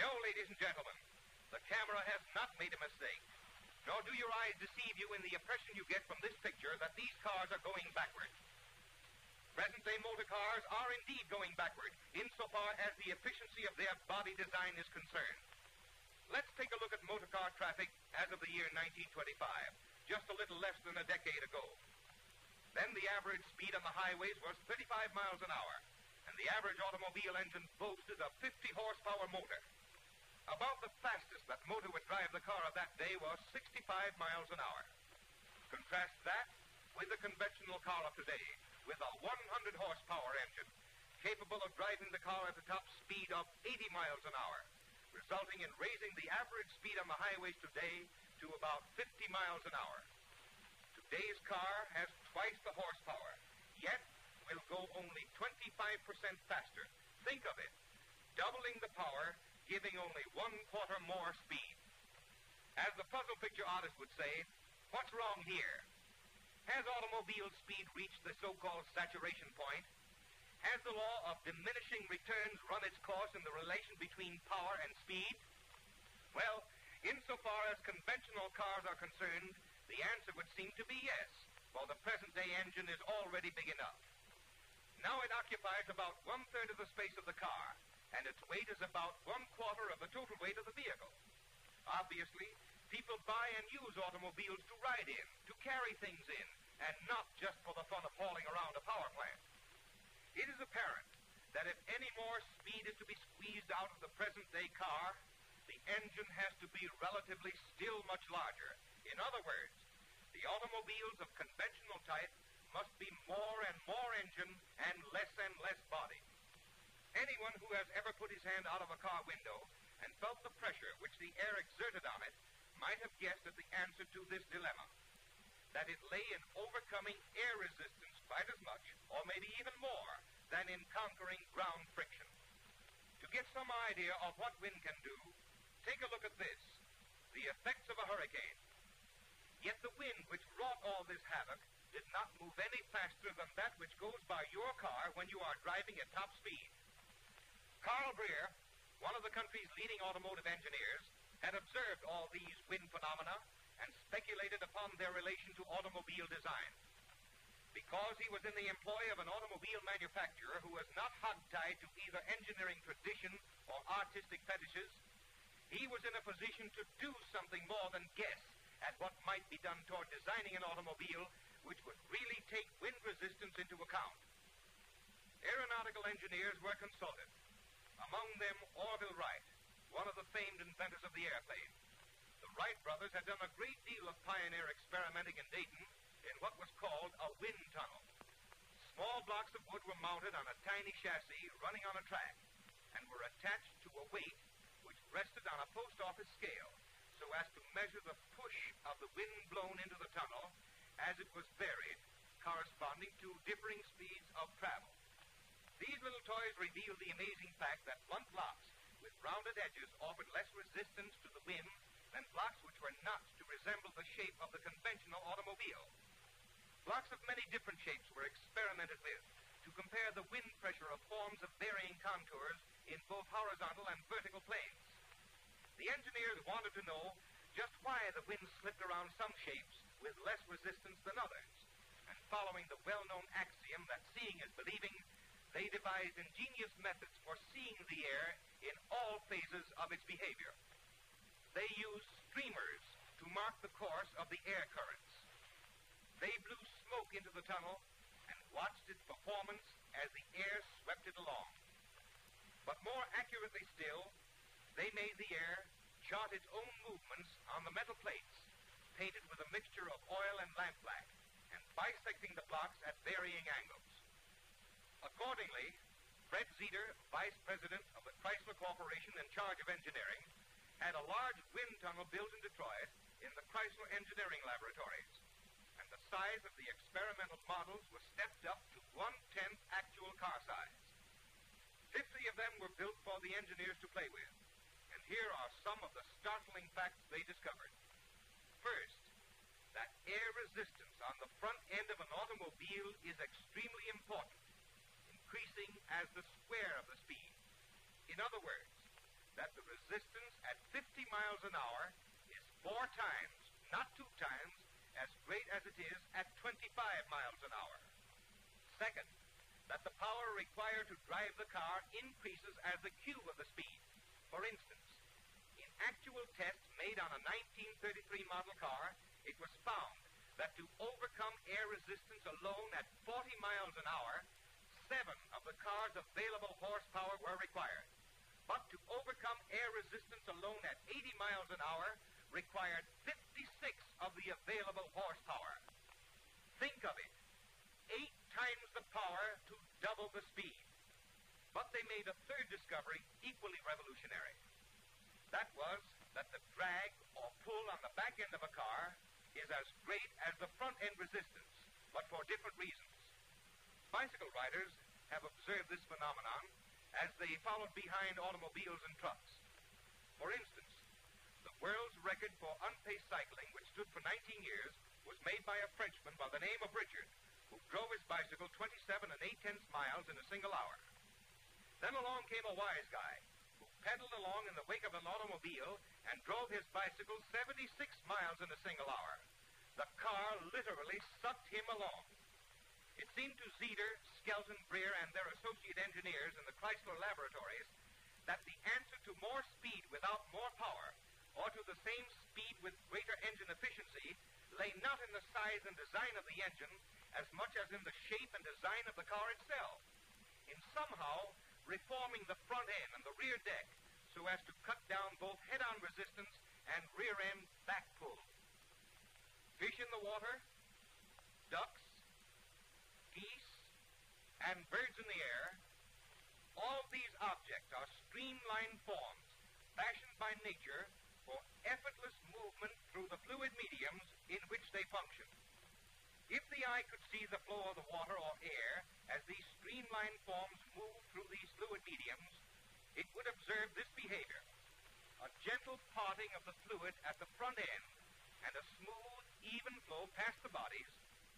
No, ladies and gentlemen, the camera has not made a mistake. Nor do your eyes deceive you in the impression you get from this picture that these cars are going backward. Present day motor cars are indeed going backward insofar as the efficiency of their body design is concerned. Let's take a look at motor car traffic as of the year 1925, just a little less than a decade ago. Then the average speed on the highways was 35 miles an hour, and the average automobile engine boasted a 50 horsepower motor. About the fastest that motor would drive the car of that day was 65 miles an hour. Contrast that with the conventional car of today, with a 100 horsepower engine, capable of driving the car at the top speed of 80 miles an hour, resulting in raising the average speed on the highways today to about 50 miles an hour. Today's car has twice the horsepower, yet will go only 25% faster. Think of it. Doubling the power, giving only one quarter more speed. As the puzzle picture artist would say, what's wrong here? Has automobile speed reached the so-called saturation point? Has the law of diminishing returns run its course in the relation between power and speed? Well, insofar as conventional cars are concerned, the answer would seem to be yes, for the present day engine is already big enough. Now it occupies about one third of the space of the car, and its weight is about one quarter of the total weight of the vehicle. Obviously, people buy and use automobiles to ride in, to carry things in, and not just for the fun of hauling around a power plant. It is apparent that if any more speed is to be squeezed out of the present day car, the engine has to be relatively still much larger. In other words, the automobiles of conventional type must be more and more engine and less and less body. Anyone who has ever put his hand out of a car window and felt the pressure which the air exerted on it might have guessed at the answer to this dilemma. That it lay in overcoming air resistance quite as much, or maybe even more, in conquering ground friction. To get some idea of what wind can do, take a look at this the effects of a hurricane. Yet the wind which wrought all this havoc did not move any faster than that which goes by your car when you are driving at top speed. Carl Breer, one of the country's leading automotive engineers, had observed all these wind phenomena and speculated upon their relation to automobile design. Because he was in the employ of an automobile manufacturer who was not hogtied to either engineering tradition or artistic fetishes, he was in a position to do something more than guess at what might be done toward designing an automobile which would really take wind resistance into account. Aeronautical engineers were consulted. Among them, Orville Wright, one of the famed inventors of the airplane. The Wright brothers had done a great deal of pioneer experimenting in Dayton in what was called a wind tunnel. Small blocks of wood were mounted on a tiny chassis running on a track and were attached to a weight which rested on a post office scale so as to measure the push of the wind blown into the tunnel as it was varied, corresponding to differing speeds of travel. These little toys revealed the amazing fact that blunt blocks with rounded edges offered less resistance to the wind than blocks which were not to resemble the shape of the conventional automobile. Blocks of many different shapes were experimented with to compare the wind pressure of forms of varying contours in both horizontal and vertical planes. The engineers wanted to know just why the wind slipped around some shapes with less resistance than others. And following the well known axiom that seeing is believing, they devised ingenious methods for seeing the air in all phases of its behavior. They used streamers to mark the course of the air currents. They blew smoke into the tunnel and watched its performance as the air swept it along. But more accurately still, they made the air chart its own movements on the metal plates, painted with a mixture of oil and lampblack, and bisecting the blocks at varying angles. Accordingly, Fred Zeder, Vice President of the Chrysler Corporation in charge of engineering, had a large wind tunnel built in Detroit in the Chrysler Engineering Laboratories. The size of the experimental models was stepped up to one-tenth actual car size. Fifty of them were built for the engineers to play with. And here are some of the startling facts they discovered. First, that air resistance on the front end of an automobile is extremely important, increasing as the square of the speed. In other words, that the resistance at 50 miles an hour is four times, not two times, as great as it is at 25 miles an hour. Second, that the power required to drive the car increases as the cube of the speed. For instance, in actual tests made on a 1933 model car, it was found that to overcome air resistance alone at 40 miles an hour, seven of the car's available horsepower were required. But to overcome air resistance alone at 80 miles an hour required 56 of the available horsepower. Think of it. Eight times the power to double the speed. But they made a third discovery equally revolutionary. That was that the drag or pull on the back end of a car is as great as the front end resistance, but for different reasons. Bicycle riders have observed this phenomenon as they followed behind automobiles and trucks. For instance, record for unpaced cycling, which stood for 19 years, was made by a Frenchman by the name of Richard, who drove his bicycle 27 and 8 tenths miles in a single hour. Then along came a wise guy who pedaled along in the wake of an automobile and drove his bicycle 76 miles in a single hour. The car literally sucked him along. It seemed to Zeder, Skelton, Breer, and their associate engineers in the Chrysler laboratories that the answer to more speed without more power, or to the same speed with greater engine efficiency, lay not in the size and design of the engine as much as in the shape and design of the car itself. In somehow reforming the front end and the rear deck so as to cut down both head-on resistance and rear-end back pull. Fish in the water, ducks, geese, and birds in the air, all these objects are streamlined forms fashioned by nature for effortless movement through the fluid mediums in which they function. If the eye could see the flow of the water or air as these streamlined forms move through these fluid mediums, it would observe this behavior. A gentle parting of the fluid at the front end and a smooth, even flow past the bodies,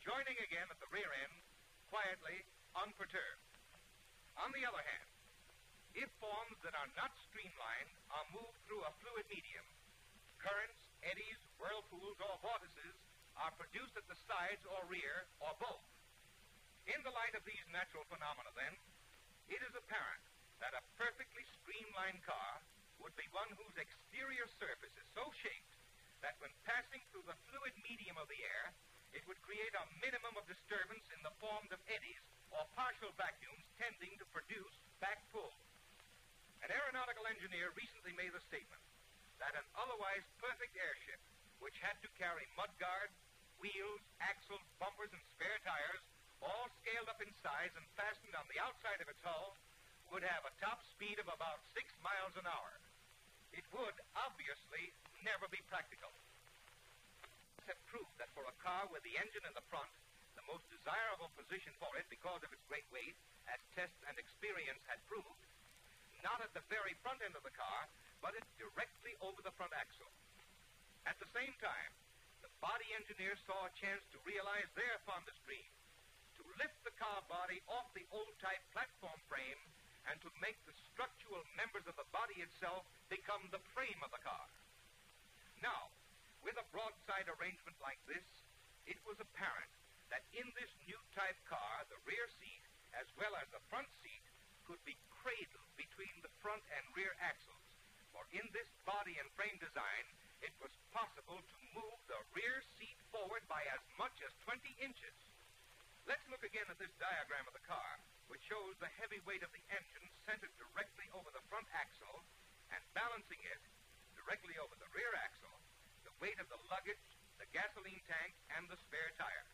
joining again at the rear end quietly, unperturbed. On the other hand, if forms that are not streamlined are moved through a fluid medium, currents, eddies, whirlpools, or vortices are produced at the sides or rear, or both. In the light of these natural phenomena, then, it is apparent that a perfectly streamlined car would be one whose exterior surface is so shaped that when passing through the fluid medium of the air, it would create a minimum of disturbance in the forms of eddies or partial vacuums tending to produce back pull. An engineer recently made the statement that an otherwise perfect airship, which had to carry mudguard, wheels, axles, bumpers, and spare tires, all scaled up in size and fastened on the outside of its hull, would have a top speed of about six miles an hour. It would obviously never be practical have proved that for a car with the engine in the front, the most desirable position for it because of its great weight, as tests and experience had proved, not at the very front end of the car, but it's directly over the front axle. At the same time, the body engineers saw a chance to realize their fondest dream, to lift the car body off the old type platform frame and to make the structural members of the body itself become the frame of the car. Now, with a broadside arrangement like this, it was apparent that in this new type car, the rear seat, as well as the front seat, could be between the front and rear axles. For in this body and frame design, it was possible to move the rear seat forward by as much as 20 inches. Let's look again at this diagram of the car, which shows the heavy weight of the engine centered directly over the front axle and balancing it directly over the rear axle the weight of the luggage, the gasoline tank, and the spare tire.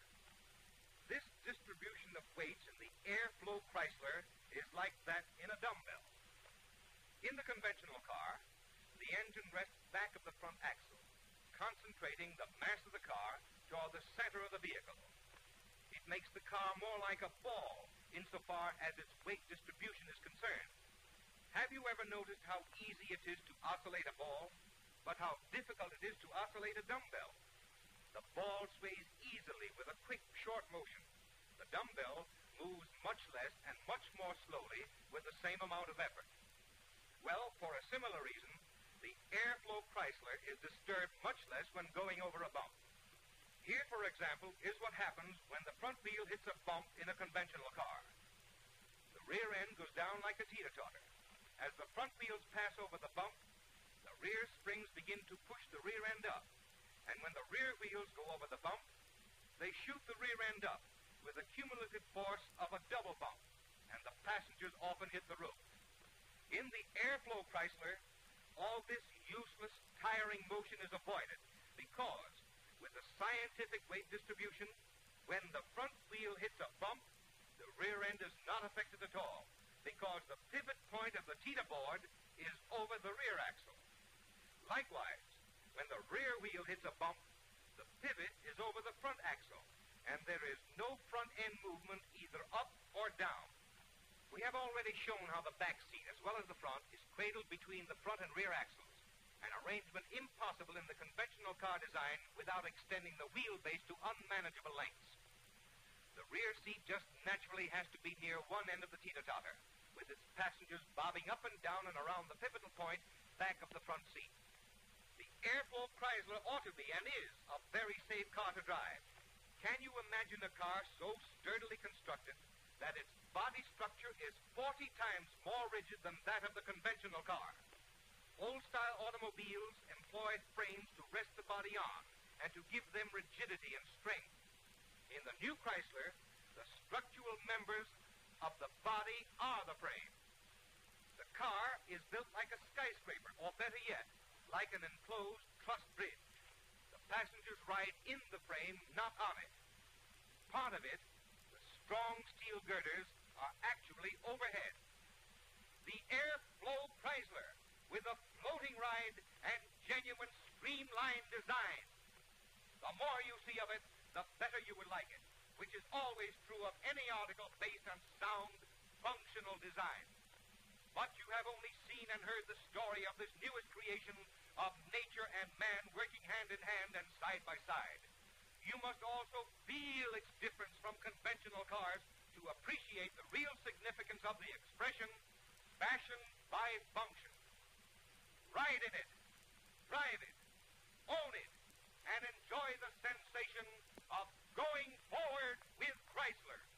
This distribution of weights in the airflow Chrysler is like that in a dumbbell. In the conventional car, the engine rests back of the front axle, concentrating the mass of the car toward the center of the vehicle. It makes the car more like a ball insofar as its weight distribution is concerned. Have you ever noticed how easy it is to oscillate a ball? but how difficult it is to oscillate a dumbbell. The ball sways easily with a quick, short motion. The dumbbell moves much less and much more slowly with the same amount of effort. Well, for a similar reason, the airflow Chrysler is disturbed much less when going over a bump. Here, for example, is what happens when the front wheel hits a bump in a conventional car. The rear end goes down like a teeter-totter. As the front wheels pass over the bump, the rear springs begin to push the rear end up. And when the rear wheels go over the bump, they shoot the rear end up with a cumulative force of a double bump, and the passengers often hit the roof. In the airflow Chrysler, all this useless, tiring motion is avoided because with the scientific weight distribution, when the front wheel hits a bump, the rear end is not affected at all because the pivot point of the teeter board is over the rear axle. Likewise, when the rear wheel hits a bump, the pivot is over the front axle, and there is no front end movement either up or down. We have already shown how the back seat, as well as the front, is cradled between the front and rear axles an arrangement impossible in the conventional car design without extending the wheelbase to unmanageable lengths. The rear seat just naturally has to be near one end of the teeter-totter, with its passengers bobbing up and down and around the pivotal point back of the front seat. The Airflow Chrysler ought to be and is a very safe car to drive. Can you imagine a car so sturdily constructed that its body structure is 40 times more rigid than that of the conventional car? Old-style automobiles employed frames to rest the body on and to give them rigidity and strength. In the new Chrysler, the structural members of the body are the frame. The car is built like a skyscraper, or better yet, like an enclosed truss bridge. The passengers ride in the frame, not on it. Part of it, strong steel girders, are actually overhead. The Airflow Chrysler, with a floating ride and genuine streamlined design. The more you see of it, the better you will like it, which is always true of any article based on sound, functional design. But you have only seen and heard the story of this newest creation of nature and man working hand in hand and side by side you must also feel its difference from conventional cars to appreciate the real significance of the expression fashion by function. Ride in it, drive it, own it, and enjoy the sensation of going forward with Chrysler.